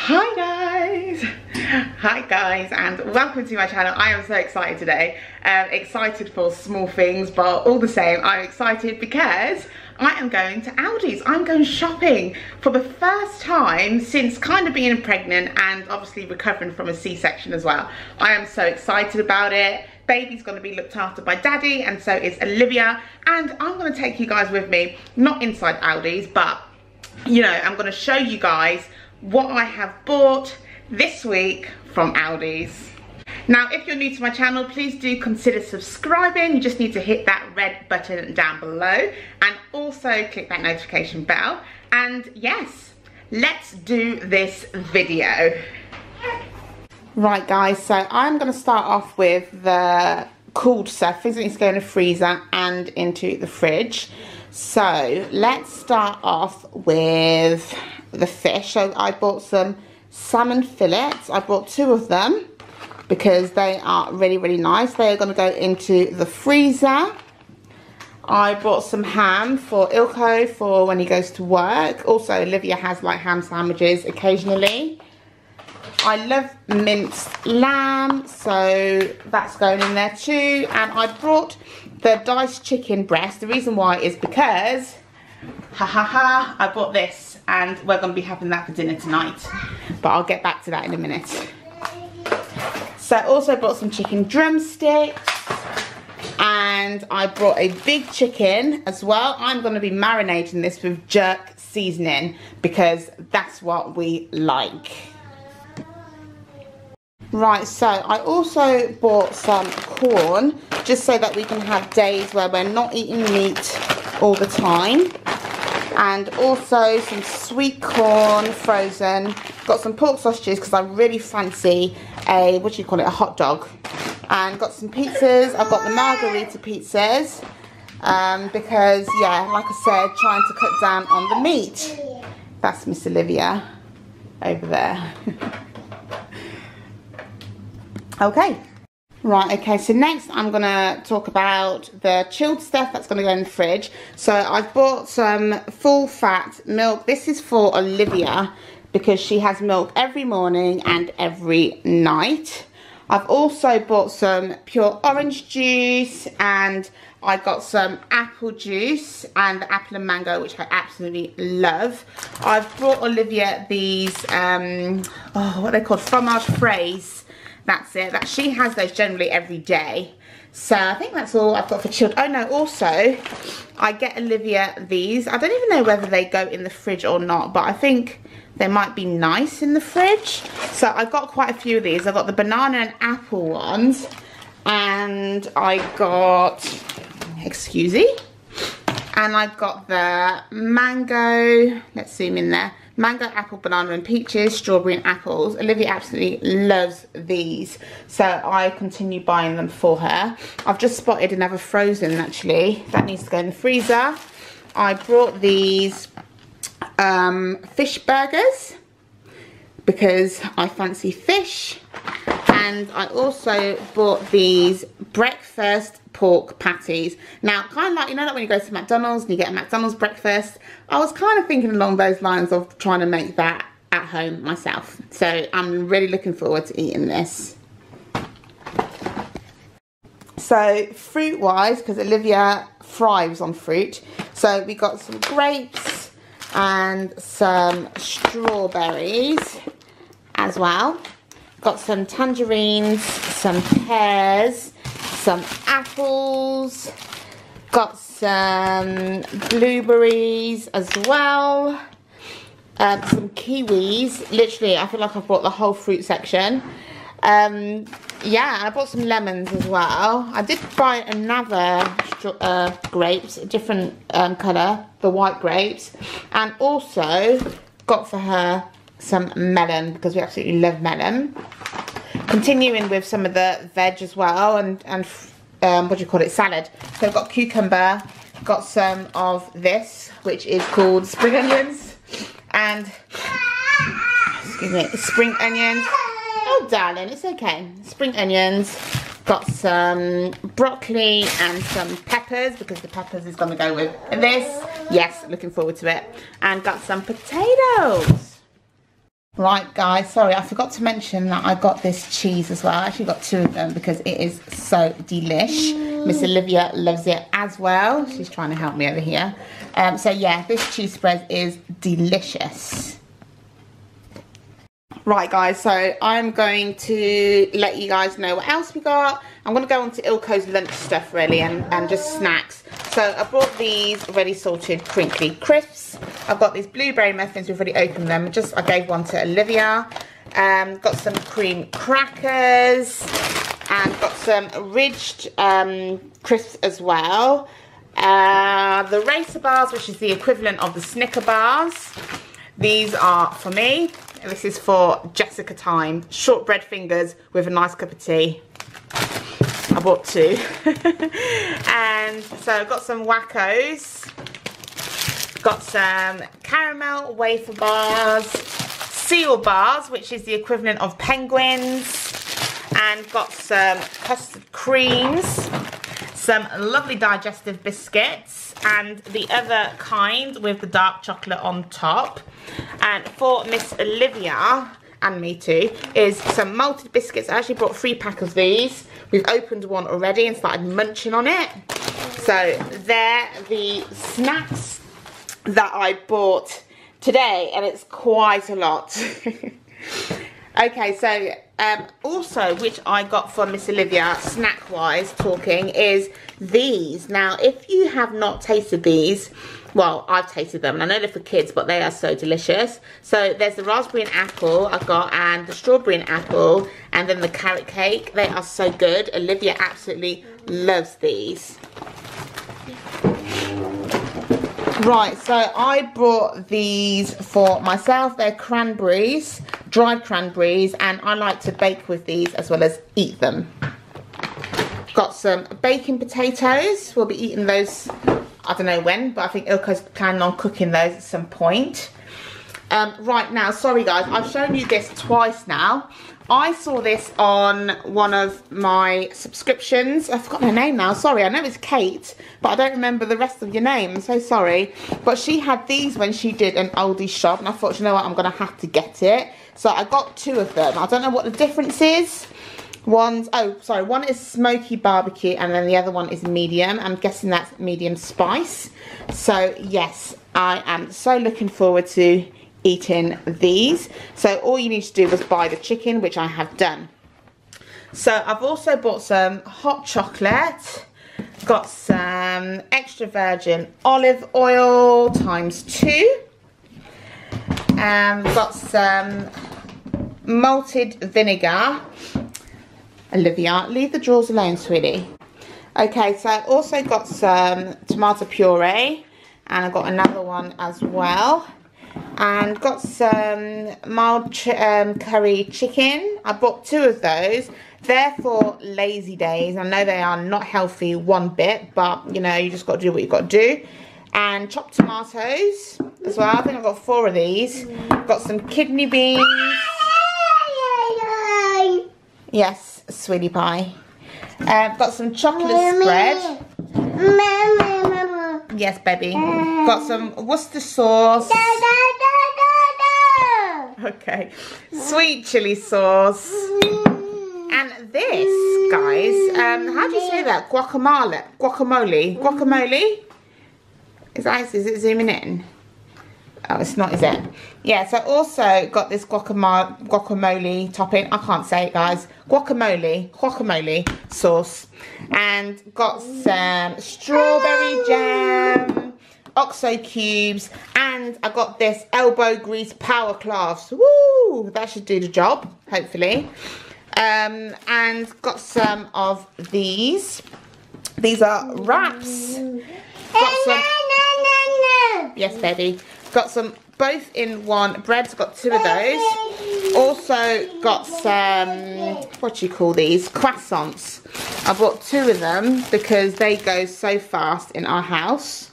Hi guys! Hi guys and welcome to my channel. I am so excited today. Um, excited for small things but all the same I'm excited because I am going to Aldi's. I'm going shopping for the first time since kind of being pregnant and obviously recovering from a C-section as well. I am so excited about it. Baby's going to be looked after by daddy and so is Olivia and I'm going to take you guys with me, not inside Aldi's but you know, I'm going to show you guys what I have bought this week from Aldi's. Now, if you're new to my channel, please do consider subscribing. You just need to hit that red button down below and also click that notification bell. And yes, let's do this video. Right guys, so I'm gonna start off with the cooled stuff, that need to go in freezer and into the fridge. So let's start off with the fish. So I bought some salmon fillets. I bought two of them because they are really, really nice. They are going to go into the freezer. I bought some ham for Ilko for when he goes to work. Also, Olivia has like ham sandwiches occasionally. I love minced lamb, so that's going in there too. And I brought the diced chicken breast. The reason why is because, ha ha ha, I bought this and we're going to be having that for dinner tonight. But I'll get back to that in a minute. So I also bought some chicken drumsticks and I brought a big chicken as well. I'm going to be marinating this with jerk seasoning because that's what we like. Right, so I also bought some corn just so that we can have days where we're not eating meat all the time. And also some sweet corn frozen. Got some pork sausages because I really fancy a, what do you call it, a hot dog. And got some pizzas. I've got the margherita pizzas. Um, because, yeah, like I said, trying to cut down on the meat. That's Miss Olivia over there. Okay. Right, okay, so next I'm going to talk about the chilled stuff that's going to go in the fridge. So I've bought some full fat milk. This is for Olivia because she has milk every morning and every night. I've also bought some pure orange juice and I got some apple juice and the apple and mango, which I absolutely love. I've brought Olivia these, um, oh, what are they called? Fromage frais that's it. That She has those generally every day. So I think that's all I've got for chilled. Oh no, also, I get Olivia these. I don't even know whether they go in the fridge or not, but I think they might be nice in the fridge. So I've got quite a few of these. I've got the banana and apple ones. And I got, excuse me. And I've got the mango, let's zoom in there mango, apple, banana and peaches, strawberry and apples. Olivia absolutely loves these. So I continue buying them for her. I've just spotted another frozen actually. That needs to go in the freezer. I brought these um, fish burgers because I fancy fish. And I also bought these breakfast pork patties. Now, kind of like, you know, like when you go to McDonald's and you get a McDonald's breakfast, I was kind of thinking along those lines of trying to make that at home myself. So I'm really looking forward to eating this. So fruit wise, because Olivia thrives on fruit. So we got some grapes and some strawberries as well. Got some tangerines, some pears, some apples, got some blueberries as well, um, some kiwis. Literally, I feel like I've bought the whole fruit section. Um, yeah, I bought some lemons as well. I did buy another uh, grapes, a different um, colour, the white grapes. And also got for her some melon because we absolutely love melon continuing with some of the veg as well and, and um, what do you call it, salad. So I've got cucumber, got some of this, which is called spring onions, and, excuse me, spring onions. Oh, darling, it's okay. Spring onions, got some broccoli and some peppers, because the peppers is going to go with this. Yes, looking forward to it. And got some potatoes. Right guys, sorry, I forgot to mention that I got this cheese as well. I actually got two of them because it is so delish. Miss Olivia loves it as well. She's trying to help me over here. Um, so yeah, this cheese spread is delicious. Right guys, so I'm going to let you guys know what else we got. I'm going to go on to Ilko's lunch stuff really and, and just snacks. So I brought these ready salted crinkly crisps. I've got these blueberry muffins, we've already opened them. Just I gave one to Olivia. Um, got some cream crackers and got some ridged um, crisps as well. Uh, the racer bars, which is the equivalent of the Snicker bars. These are for me. This is for Jessica time. Shortbread fingers with a nice cup of tea. I bought two. and so I've got some Wackos. Got some caramel wafer bars. Seal bars, which is the equivalent of penguins. And got some custard creams. Some lovely digestive biscuits. And the other kind with the dark chocolate on top. And for Miss Olivia, and me too, is some malted biscuits. I actually brought three pack of these. We've opened one already and started munching on it. So they're the snacks that I bought today and it's quite a lot. okay, so um, also which I got for Miss Olivia snack wise talking is these. Now if you have not tasted these, well I've tasted them and I know they're for kids but they are so delicious so there's the raspberry and apple I've got and the strawberry and apple and then the carrot cake they are so good Olivia absolutely loves these right so I brought these for myself they're cranberries dried cranberries and I like to bake with these as well as eat them got some baking potatoes we'll be eating those I don't know when, but I think Ilko's planning on cooking those at some point. Um, right now, sorry guys, I've shown you this twice now. I saw this on one of my subscriptions. I've forgotten her name now, sorry. I know it's Kate, but I don't remember the rest of your name. I'm so sorry. But she had these when she did an Aldi shop, and I thought, you know what, I'm going to have to get it. So I got two of them. I don't know what the difference is. One's, oh, sorry, one is smoky barbecue and then the other one is medium. I'm guessing that's medium spice. So, yes, I am so looking forward to eating these. So, all you need to do was buy the chicken, which I have done. So, I've also bought some hot chocolate. Got some extra virgin olive oil times two. And um, got some malted vinegar Olivia, leave the drawers alone, sweetie. Okay, so I also got some tomato puree and I got another one as well. And got some mild ch um, curry chicken. I bought two of those. They're for lazy days. I know they are not healthy one bit, but you know, you just got to do what you got to do. And chopped tomatoes as well. I think I've got four of these. Got some kidney beans. Yes, sweetie pie. Uh, got some chocolate spread. Yes, baby. Got some Worcester sauce. Okay. Sweet chili sauce. And this, guys, um, how do you say that? Guacamole. Guacamole. Guacamole? Is that, is it zooming in? Oh, it's not, is it? Yeah, so also got this guacamole, guacamole topping. I can't say it, guys. Guacamole, guacamole sauce. And got some strawberry jam, OXO cubes, and I got this elbow grease power cloths. Woo! That should do the job, hopefully. Um, and got some of these. These are wraps. Got some... Yes, baby. Got some both in one breads, got two of those. Also got some, what do you call these? Croissants. I bought two of them because they go so fast in our house.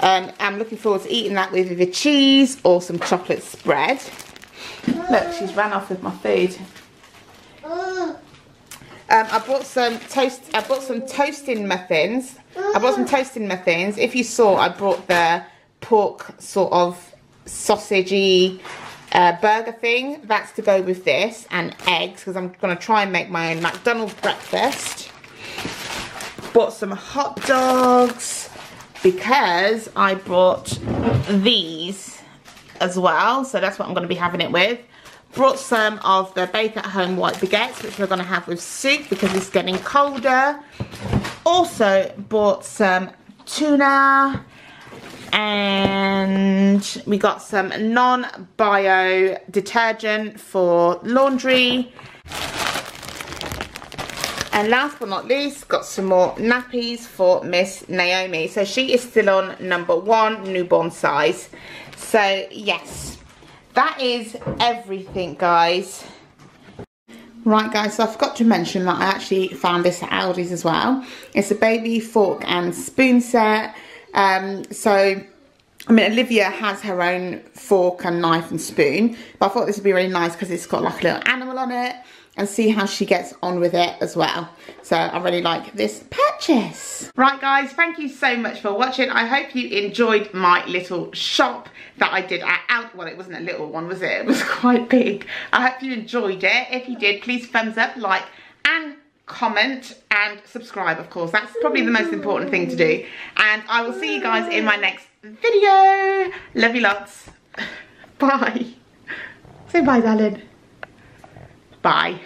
Um, I'm looking forward to eating that with either cheese or some chocolate spread. Look, she's ran off with my food. Um, I bought some toast. I bought some toasting muffins. I bought some toasting muffins. If you saw, I brought the pork sort of sausagey uh, burger thing. That's to go with this and eggs because I'm going to try and make my own McDonald's breakfast. Bought some hot dogs because I brought these as well. So that's what I'm going to be having it with. Brought some of the bake at home white baguettes which we're going to have with soup because it's getting colder. Also bought some tuna and we got some non-bio detergent for laundry and last but not least got some more nappies for miss naomi so she is still on number one newborn size so yes that is everything guys Right guys, so I forgot to mention that I actually found this at Aldi's as well. It's a baby fork and spoon set. Um, so, I mean, Olivia has her own fork and knife and spoon, but I thought this would be really nice because it's got like a little animal on it and see how she gets on with it as well. So I really like this purchase. Right guys, thank you so much for watching. I hope you enjoyed my little shop that I did at out. Well, it wasn't a little one, was it? It was quite big. I hope you enjoyed it. If you did, please thumbs up, like, and comment and subscribe of course. That's probably the most important thing to do. And I will see you guys in my next video. Love you lots. Bye. Say bye darling. Bye